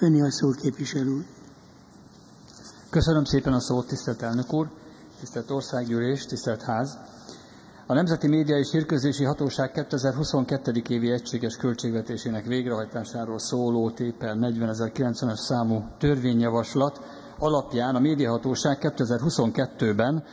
Önni a szó képviselő úr. Köszönöm szépen a szót, tisztelt elnök úr, tisztelt országgyűlés, tisztelt ház. A Nemzeti Média és Hírközlési Hatóság 2022. évi egységes költségvetésének végrehajtásáról szóló téper 40.090-es számú törvényjavaslat alapján a médiahatóság 2022-ben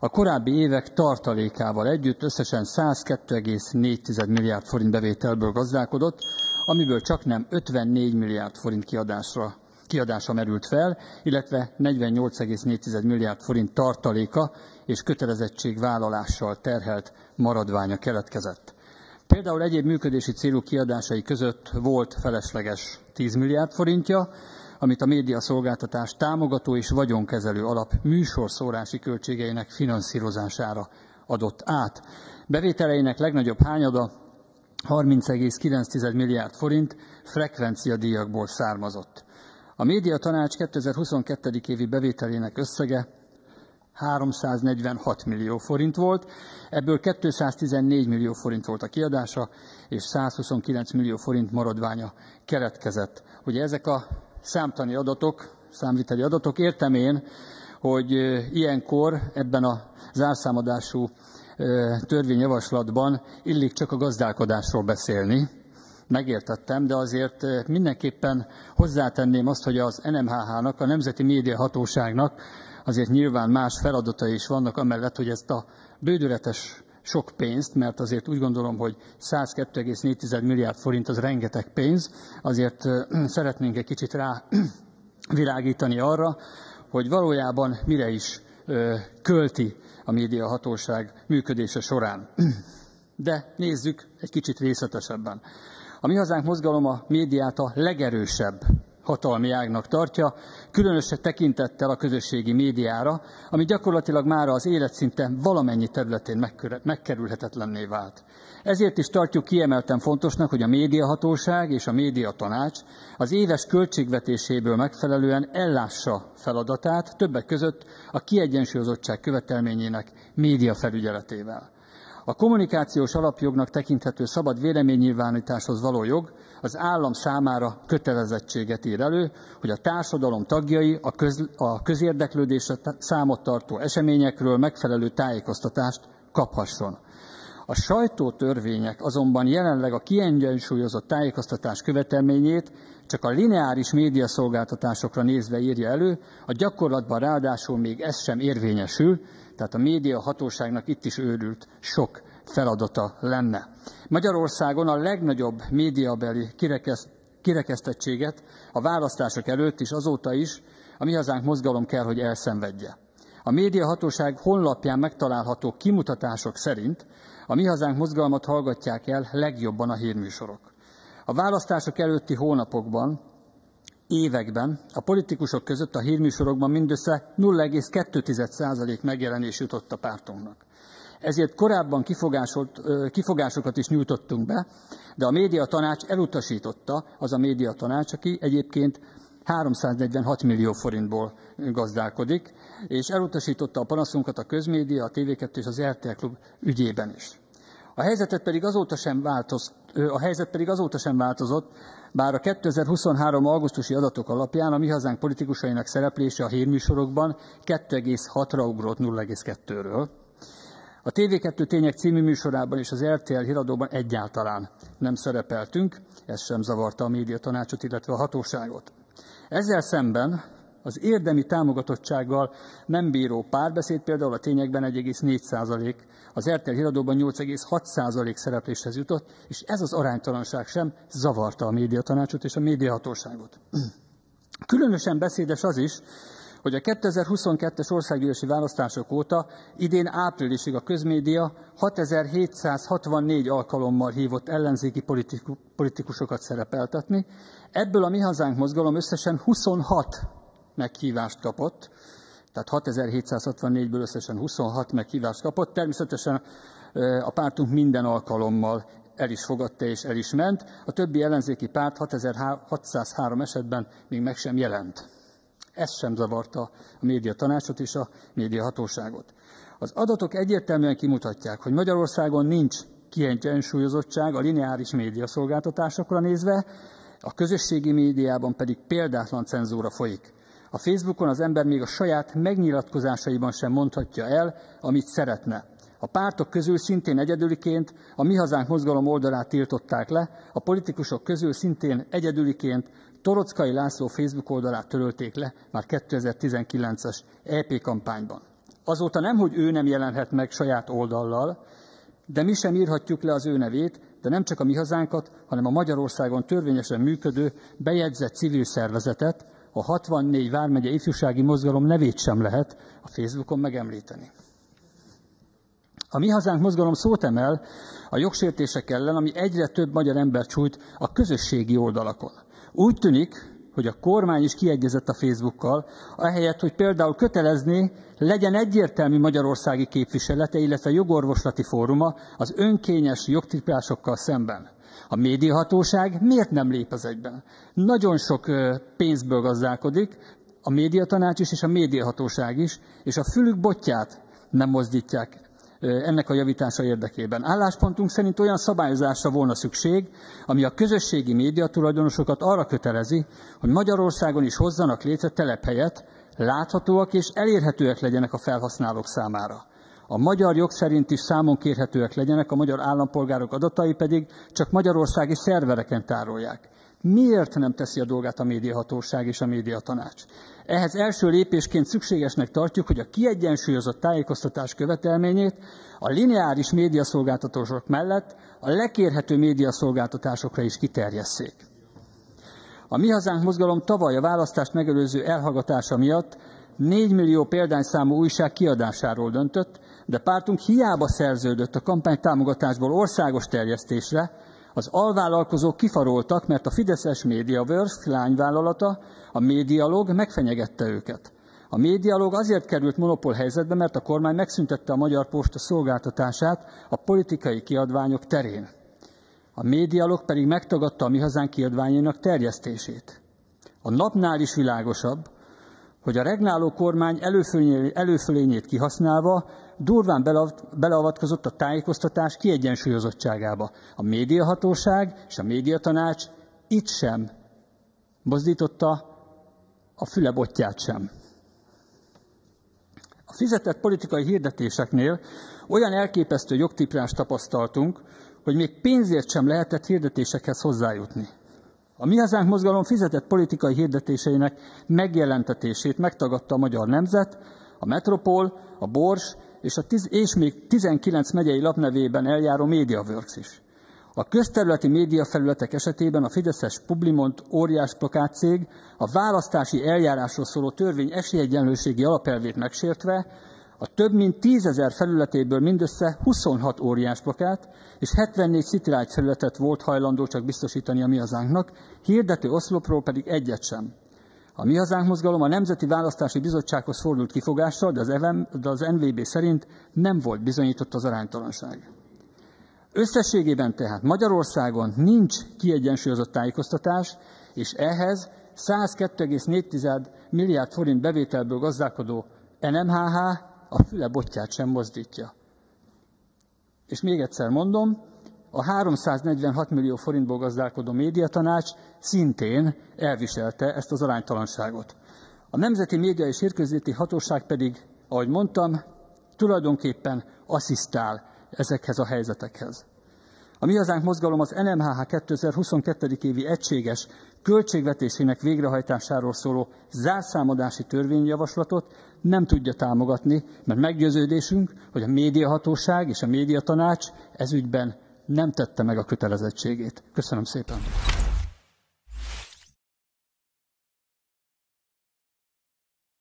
a korábbi évek tartalékával együtt összesen 102,4 milliárd forint bevételből gazdálkodott, amiből csak nem 54 milliárd forint kiadásra kiadása merült fel, illetve 48,4 milliárd forint tartaléka és kötelezettségvállalással terhelt maradványa keletkezett. Például egyéb működési célú kiadásai között volt felesleges 10 milliárd forintja, amit a médiaszolgáltatás támogató és vagyonkezelő alap műsorszórási költségeinek finanszírozására adott át. Bevételeinek legnagyobb hányada 30,9 milliárd forint frekvenciadíjakból származott. A Média Tanács 2022. évi bevételének összege 346 millió forint volt, ebből 214 millió forint volt a kiadása, és 129 millió forint maradványa keletkezett. Ugye ezek a számtani adatok, számviteli adatok, értem hogy ilyenkor ebben a zárszámadású törvényjavaslatban illik csak a gazdálkodásról beszélni, megértettem, de azért mindenképpen hozzátenném azt, hogy az NMHH-nak, a Nemzeti Média Hatóságnak azért nyilván más feladatai is vannak, amellett, hogy ezt a bődületes sok pénzt, mert azért úgy gondolom, hogy 102,4 milliárd forint az rengeteg pénz, azért szeretnénk egy kicsit rá világítani arra, hogy valójában mire is költi a médiahatóság működése során. De nézzük egy kicsit részletesebben. A Mi Hazánk mozgalom a médiát a legerősebb hatalmi ágnak tartja, különösen tekintettel a közösségi médiára, ami gyakorlatilag már az életszinte valamennyi területén megkerülhetetlenné vált. Ezért is tartjuk kiemelten fontosnak, hogy a médiahatóság és a médiatanács az éves költségvetéséből megfelelően ellássa feladatát, többek között a kiegyensúlyozottság követelményének médiafelügyeletével. A kommunikációs alapjognak tekinthető szabad véleménynyilvánításhoz való jog az állam számára kötelezettséget ír elő, hogy a társadalom tagjai a, köz, a közérdeklődésre számot tartó eseményekről megfelelő tájékoztatást kaphasson. A sajtótörvények azonban jelenleg a kiegyensúlyozott tájékoztatás követelményét csak a lineáris médiaszolgáltatásokra nézve írja elő, a gyakorlatban ráadásul még ez sem érvényesül, tehát a média hatóságnak itt is őrült sok feladata lenne. Magyarországon a legnagyobb médiabeli kirekeszt, kirekesztettséget a választások előtt is azóta is a Mi Hazánk mozgalom kell, hogy elszenvedje. A médiahatóság honlapján megtalálható kimutatások szerint a Mi Hazánk mozgalmat hallgatják el legjobban a hírműsorok. A választások előtti hónapokban években a politikusok között a hírműsorokban mindössze 0,2% megjelenés jutott a pártunknak. Ezért korábban kifogásokat is nyújtottunk be, de a média tanács elutasította, az a média tanács, aki egyébként 346 millió forintból gazdálkodik, és elutasította a panaszunkat a közmédia, a TV2 és az RTL Klub ügyében is. A helyzetet pedig azóta sem változ, a helyzet pedig azóta sem változott, bár a 2023. augusztusi adatok alapján a mi hazánk politikusainak szereplése a hírműsorokban 2,6-ra ugrott 0,2-ről. A TV2 Tények című műsorában és az RTL híradóban egyáltalán nem szerepeltünk, ez sem zavarta a média tanácsot, illetve a hatóságot. Ezzel szemben az érdemi támogatottsággal nem bíró párbeszéd például a tényekben 1,4% az RTL híradóban 8,6% szerepléshez jutott, és ez az aránytalanság sem zavarta a médiatanácsot és a médiahatóságot. Különösen beszédes az is, hogy a 2022-es országgyűlési választások óta idén áprilisig a közmédia 6764 alkalommal hívott ellenzéki politikusokat szerepeltetni, ebből a Mi Hazánk mozgalom összesen 26 meghívást kapott, tehát 6764-ből összesen 26 meghívást kapott. Természetesen a pártunk minden alkalommal el is fogadta és el is ment. A többi ellenzéki párt 6603 esetben még meg sem jelent. Ez sem zavarta a média tanácsot és a média hatóságot. Az adatok egyértelműen kimutatják, hogy Magyarországon nincs kiegyensúlyozottság a lineáris média szolgáltatásokra nézve, A közösségi médiában pedig példátlan cenzúra folyik. A Facebookon az ember még a saját megnyilatkozásaiban sem mondhatja el, amit szeretne. A pártok közül szintén egyedüliként a Mi Hazánk mozgalom oldalát tiltották le, a politikusok közül szintén egyedüliként Torockai László Facebook oldalát törölték le már 2019-es EP kampányban. Azóta nem, hogy ő nem jelenhet meg saját oldallal, de mi sem írhatjuk le az ő nevét, de nem csak a mi hazánkat, hanem a Magyarországon törvényesen működő, bejegyzett civil szervezetet, a 64 Vármegye ifjúsági mozgalom nevét sem lehet a Facebookon megemlíteni. A Mi Hazánk mozgalom szót emel a jogsértések ellen, ami egyre több magyar ember csújt a közösségi oldalakon. Úgy tűnik, hogy a kormány is kiegyezett a Facebookkal, ahelyett, hogy például kötelezné, legyen egyértelmű magyarországi képviselete, illetve jogorvoslati fóruma az önkényes jogtriplásokkal szemben. A médiahatóság miért nem lép az egyben? Nagyon sok pénzből gazdálkodik, a médiatanács is és a médiahatóság is, és a fülük botját nem mozdítják ennek a javítása érdekében. Álláspontunk szerint olyan szabályozásra volna szükség, ami a közösségi médiatulajdonosokat arra kötelezi, hogy Magyarországon is hozzanak létre telephelyet, láthatóak és elérhetőek legyenek a felhasználók számára. A magyar jog szerint is számon kérhetőek legyenek, a magyar állampolgárok adatai pedig csak magyarországi szervereken tárolják. Miért nem teszi a dolgát a médiahatóság és a médiatanács? Ehhez első lépésként szükségesnek tartjuk, hogy a kiegyensúlyozott tájékoztatás követelményét a lineáris médiaszolgáltatások mellett a lekérhető médiaszolgáltatásokra is kiterjesszék. A Mi Hazánk mozgalom tavaly a választást megelőző elhallgatása miatt 4 millió példányszámú újság kiadásáról döntött, de pártunk hiába szerződött a kampány támogatásból országos terjesztésre, az alvállalkozók kifaroltak, mert a Fideszes MediaWorks lányvállalata, a Medialog megfenyegette őket. A Medialog azért került monopól helyzetbe, mert a kormány megszüntette a Magyar Posta szolgáltatását a politikai kiadványok terén. A Medialog pedig megtagadta a mi hazánk kiadványainak terjesztését. A napnál is világosabb, hogy a regnáló kormány előfölényét kihasználva durván beleavatkozott a tájékoztatás kiegyensúlyozottságába. A médiahatóság és a médiatanács itt sem mozdította a fülebotját sem. A fizetett politikai hirdetéseknél olyan elképesztő jogtiprást tapasztaltunk, hogy még pénzért sem lehetett hirdetésekhez hozzájutni. A Mi Hazánk mozgalom fizetett politikai hirdetéseinek megjelentetését megtagadta a magyar nemzet, a Metropol, a Bors és, a tiz, és még 19 megyei lapnevében eljáró MediaWorks is. A közterületi médiafelületek esetében a Fideszes Publimont óriás plakátcég a választási eljárásról szóló törvény esélyegyenlőségi alapelvét megsértve a több mint tízezer felületéből mindössze 26 óriás plakát és 74 citylight felületet volt hajlandó csak biztosítani a mi hazánknak, hirdető oszlopról pedig egyet sem. A Mi Hazánk mozgalom a Nemzeti Választási Bizottsághoz fordult kifogással, de az, EVM, de az NVB szerint nem volt bizonyított az aránytalanság. Összességében tehát Magyarországon nincs kiegyensúlyozott tájékoztatás, és ehhez 102,4 milliárd forint bevételből gazdálkodó NMHH a füle botját sem mozdítja. És még egyszer mondom, a 346 millió forintból gazdálkodó médiatanács szintén elviselte ezt az aránytalanságot. A Nemzeti Média és Hírközléti Hatóság pedig, ahogy mondtam, tulajdonképpen asszisztál ezekhez a helyzetekhez. A Mi Hazánk mozgalom az NMHH 2022. évi egységes költségvetésének végrehajtásáról szóló zárszámadási törvényjavaslatot nem tudja támogatni, mert meggyőződésünk, hogy a médiahatóság és a médiatanács ezügyben nem tette meg a kötelezettségét. Köszönöm szépen!